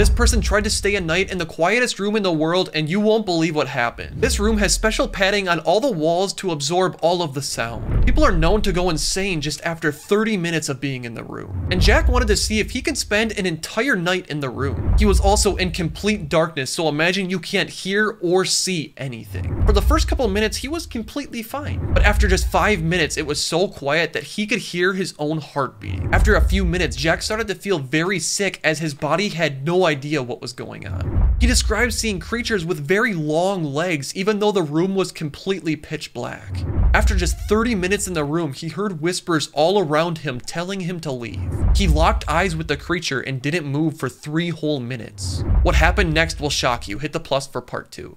This person tried to stay a night in the quietest room in the world and you won't believe what happened. This room has special padding on all the walls to absorb all of the sound. People are known to go insane just after 30 minutes of being in the room. And Jack wanted to see if he can spend an entire night in the room. He was also in complete darkness, so imagine you can't hear or see anything. For the first couple of minutes, he was completely fine. But after just five minutes, it was so quiet that he could hear his own heart beating. After a few minutes, Jack started to feel very sick as his body had no idea what was going on. He described seeing creatures with very long legs, even though the room was completely pitch black. After just 30 minutes in the room, he heard whispers all around him telling him to leave. He locked eyes with the creature and didn't move for three whole minutes. What happened next will shock you. Hit the plus for part two.